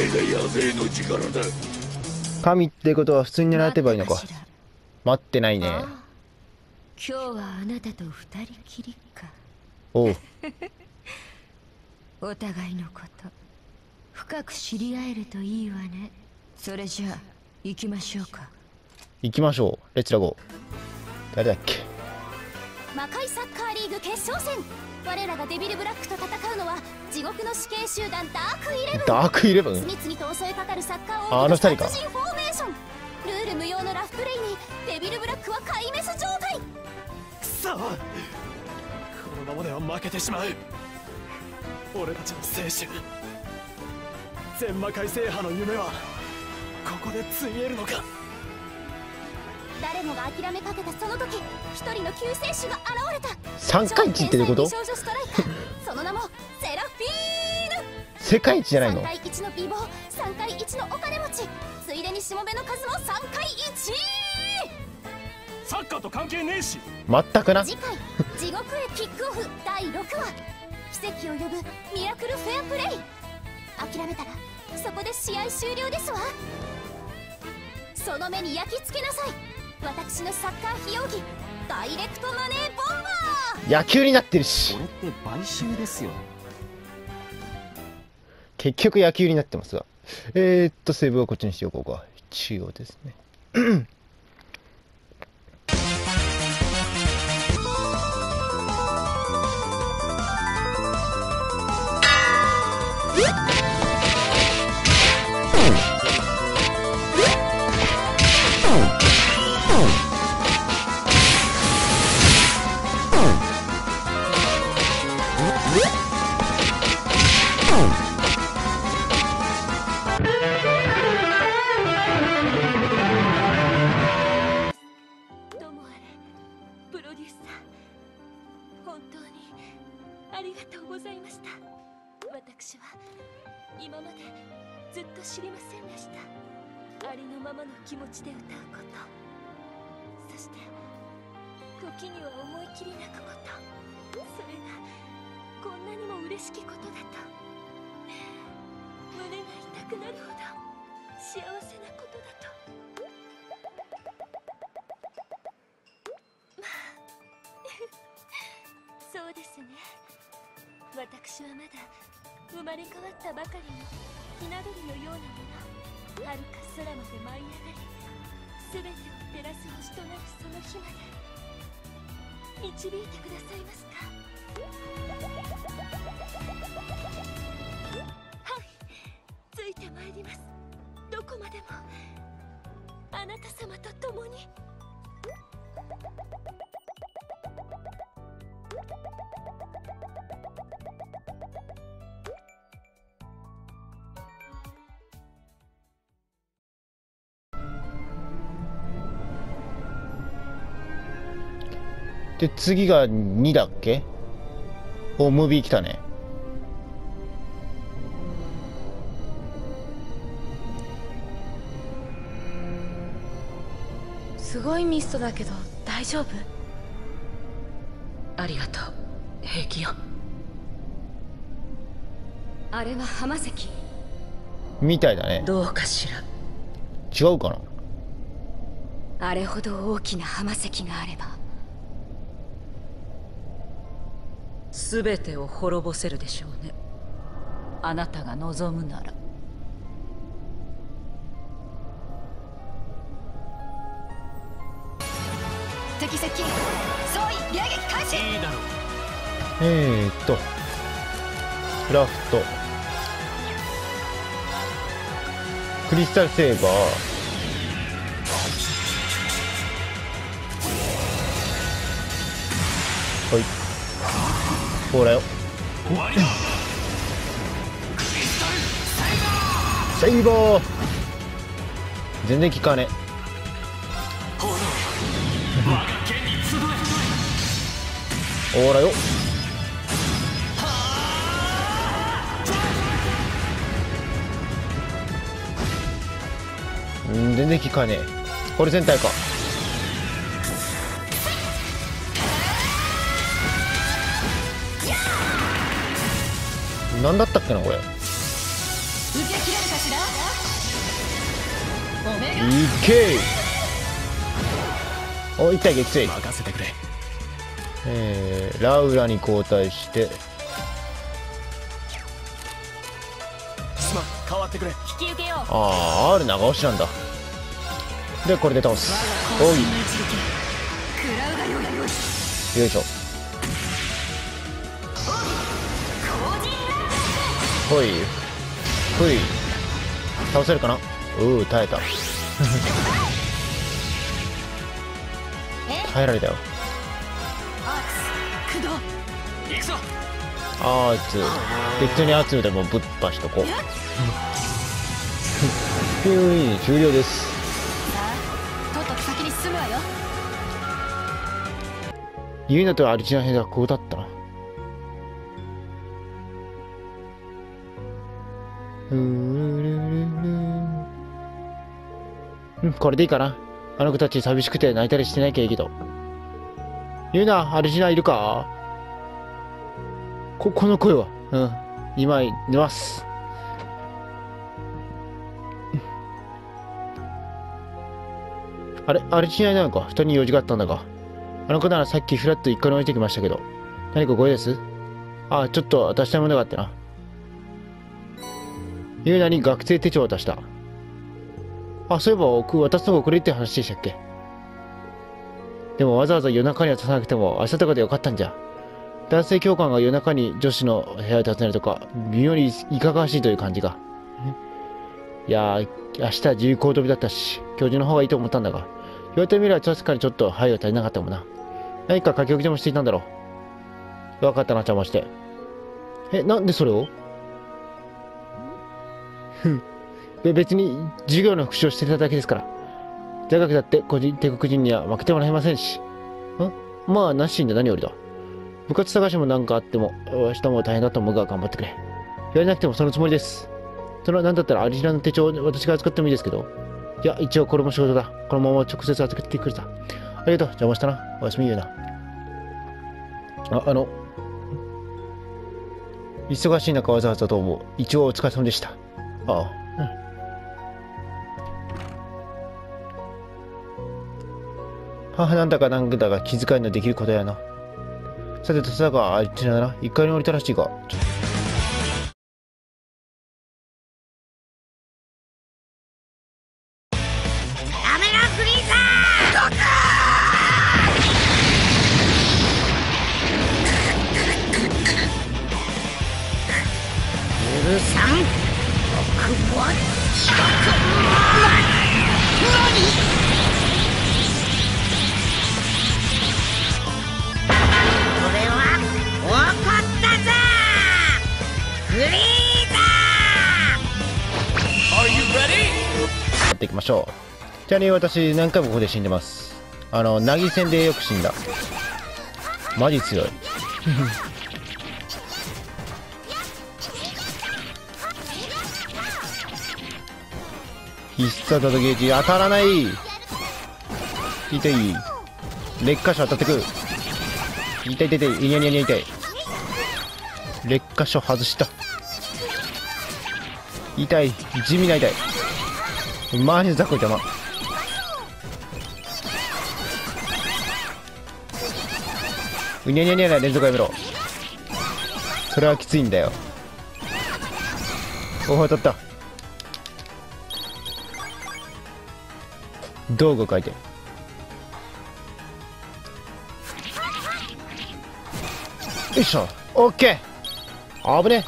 俺がやべえの力だ。神ってことは普通に狙ってばいいのか。待ってないね。ああ。今日はあなたと二人きりか。おう。お互いのこと。深く知り合えるといいわね。それじゃあ行きましょうか。行きましょう。レッツラゴー。誰だっけ？魔界サッカーリーグ決勝戦。我らがデビルブラックと戦うのは地獄の死刑集団ダークイレブン。ダークイレブン？次々と襲いかかるサッカーああの二人か。殺人フォーメーション。ルール無用のラフプレイにデビルブラックは壊滅状態。くそこのままでは負けてしまう。俺たちの青春。全魔界制覇の夢はここでついえるのか？誰もが諦めかけたその時一人の救世主が現れた。3回1ってこと超天才美少女ストライカー。その名もセラフィーヌ。世界一じゃないの？3回1の美貌3回1のお金持ち。ついでにしもべの数も3回1サッカーと関係ねえし。全くな。次回「地獄へキックオフ」第6話。奇跡を呼ぶミラクルフェアプレイ。諦めたらそこで試合終了ですわ。その目に焼き付けなさい私のサッカー費用着ダイレクトマネーボンバー。野球になってるし。これって買収ですよね。結局野球になってますが。えー、っとセーブはこっちにしておこうか。一応ですねせなことだと。まあ そうですね。私はまだ生まれ変わったばかりのひな鳥のようなもの。遥か空まで舞い上がり全てを照らす星となるその日まで。導いてくださいますか？はい。ついてまいります。こまでもあなた様と共に。で次が2だっけ？おムービー来たね。ごいミストだけど大丈夫？ありがとう平気よ。あれは浜石みたいだね。どうかしら。違うかな？あれほど大きな浜石があれば。全てを滅ぼせるでしょうね。あなたが望むなら敵接近総意迎撃開始。いいだろう。えー、っとクラフト。クリスタルセーバー。はい。ほらよ。セイバー。全然効かね炎我が剣に集えほらようん全然効かねえ。これ全体か。何だったっけなこれ。いけお一体撃墜任せてくれ。えー、ラウラに交代して。すまん変わってくれ。引き受けよう。ああ R 長押しなんだ。でこれで倒す。おい。よいしょ。ほい。ほい。倒せるかな？うう耐えた耐えられたよ。あーつ。別に圧でもぶっぱしとこう。ふい終了です。とっとと先に進むわよ。ユイナとアルチナ編がこうだったなうんこれでいいかなあの子たち寂しくて泣いたりしてないけいけど。ユイナアルチナいるか？ここの声は？うん。今寝ます。あれ？アルチナいないのか？二人に用事があったんだがあの子ならさっきフラッと一回置いてきましたけど。何かご用です？あちょっと渡したいものがあってな。ユーナに学生手帳を渡した。あそういえば僕渡すのが遅れって話でしたっけ？でもわざわざ夜中には出さなくても明日とかでよかったんじゃ。男性教官が夜中に女子の部屋を訪ねるとか微妙にいかがわしいという感じがいやー明日は自由行動日だったし教授の方がいいと思ったんだが。言われてみれば確かにちょっと配慮足りなかったもんな。何か書き置きでもしていたんだろう。分かったな邪魔して。えなんでそれを？ふ んべ別に授業の復習をしてただけですから。座学だって個人帝国人には負けてもらえませんし。ん？まあなしんで何よりだ。部活探しも何かあっても明日も大変だと思うが頑張ってくれ。言われなくてもそのつもりです。それは何だったらアリジナの手帳私が扱ってもいいですけど。いや一応これも仕事だ。このまま直接預けてくれた。ありがとう。邪魔したな。おやすみゆうな。ああの忙しい中わざわざどうも一応お疲れ様でした。ああ。母なんだかなんだか気遣いのできることやなさて、さがあいつだな。一階に降りたらしいが。っていきましょう。ちなみに私、何回もここで死んでます。あの、なぎ戦でよく死んだ。マジ強い。必殺技ゲージ当たらない痛い劣化所当たってく痛い痛い痛いいにゃにゃにゃ痛い劣化所外した痛い地味な痛いマジ雑魚邪魔うにゃにゃにゃにゃ連続やめろ。それはきついんだよ。おお当たった。道具書いて。よいしょ。オッケー。危ね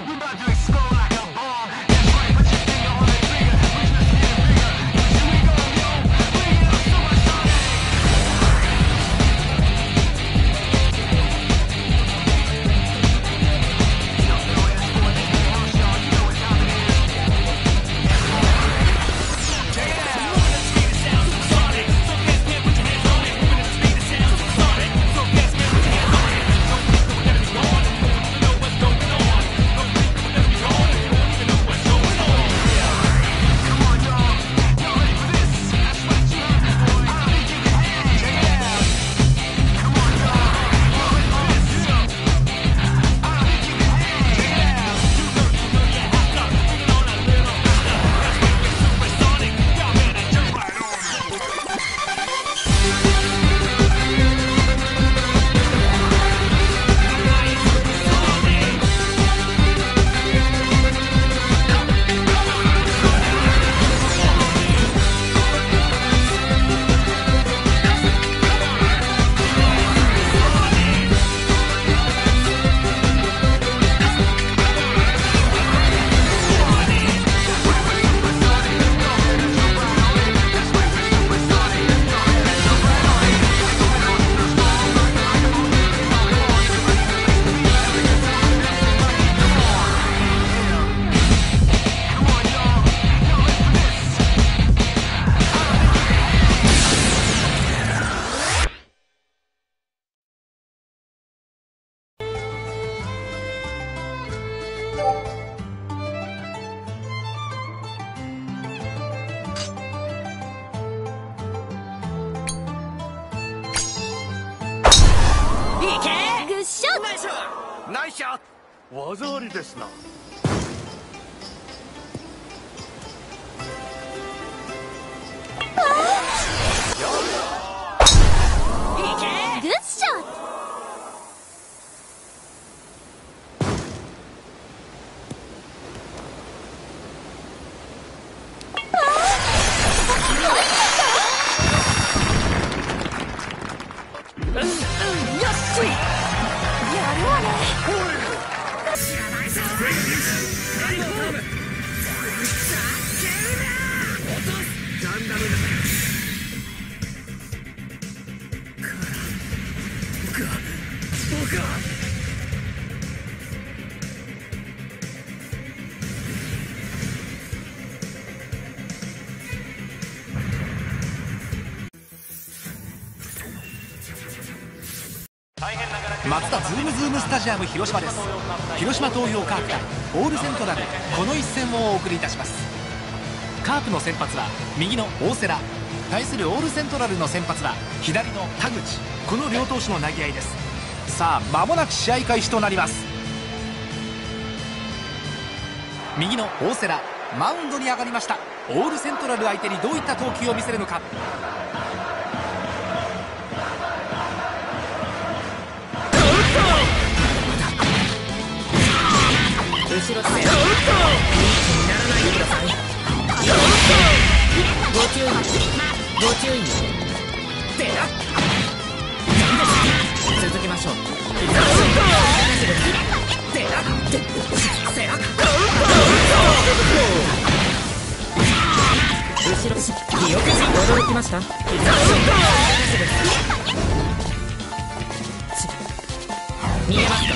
League. We about to explode ョナイスショット技ありですな。タジアム広島です。広島東洋カープ対オールセントラルこの一戦をお送りいたします。カープの先発は右の大瀬良対するオールセントラルの先発は左の田口この両投手の投げ合いです。さあ間もなく試合開始となります。右の大瀬良マウンドに上がりました。オールセントラル相手にどういった投球を見せるのか。後ろ姿勢リーチにならないでくださいご注意ご注意でら続けましょうでらでせら後ろ気よけ驚きました見えますか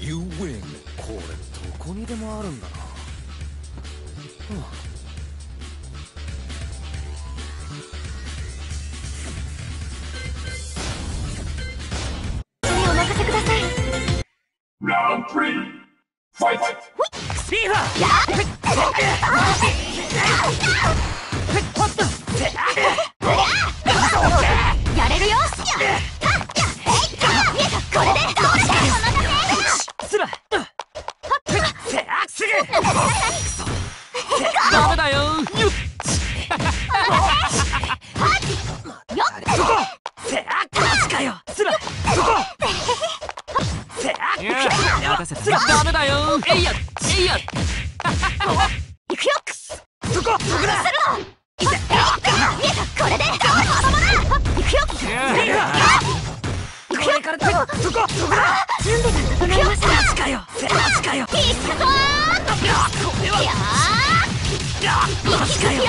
You win. これどこにでもあるんだな。ダメだよ。せたダメだよ。えいやえいや行くよ。そこそこだ。いて。これで行くよ。いや。行くよからだそこそこだ準備が整いました。マジかよマジかよ。いいっすぞーいやーマジかよ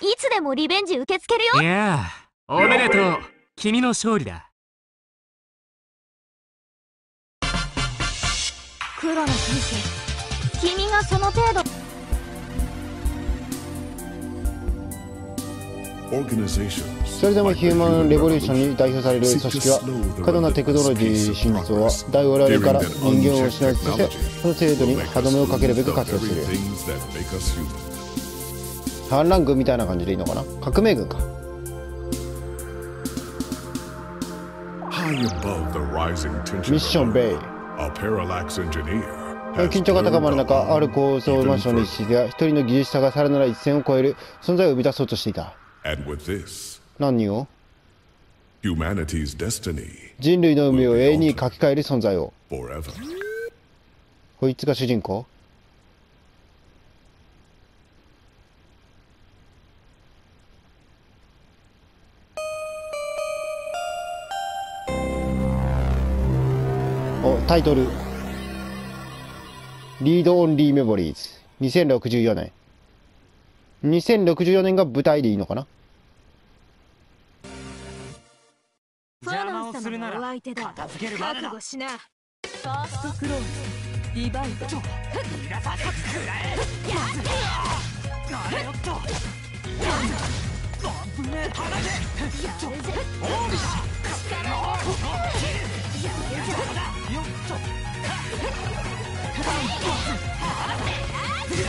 いつでもリベンジ受け付けるよ。いやおめでとう。君の勝利だ。黒の天使君がその程度それでもヒューマンレボリューションに代表される組織は過度なテクノロジー進出は大我々から人間を失うとしてその制度に歯止めをかけるべく活動する。things that make us human. 反乱軍みたいな感じでいいのかな？革命軍か。ミッションベイ緊張が高まる中ある高層マンションの一室では一人の技術者がさらなる一線を越える存在を生み出そうとしていた And with this, 何を? humanity's destiny 人類の海を永遠に書き換える存在を。forever. こいつが主人公？おタイトル「リードオンリーメモリーズ」2064年2064年が舞台でいいのかなファーナン様のお相手だ覚悟しなファーストクローズ。リバイバルなんマ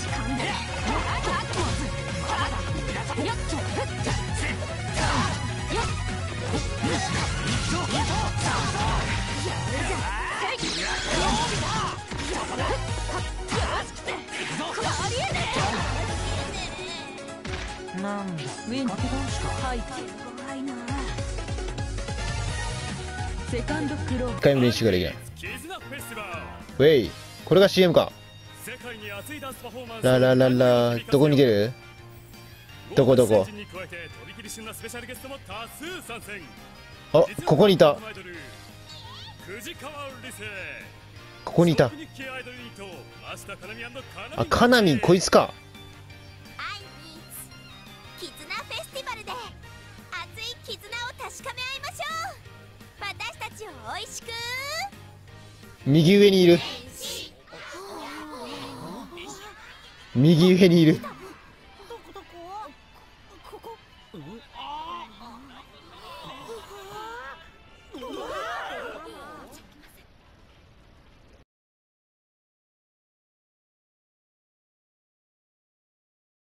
ジ勘弁1回も練習からいけんウェイこれが CM か。ララララどこに出る？どこどこ？あここにいた。ここにいた。あかなみこいつか。確かめ合いましょう。私たちを美味しく。右上にいる。右上にいる。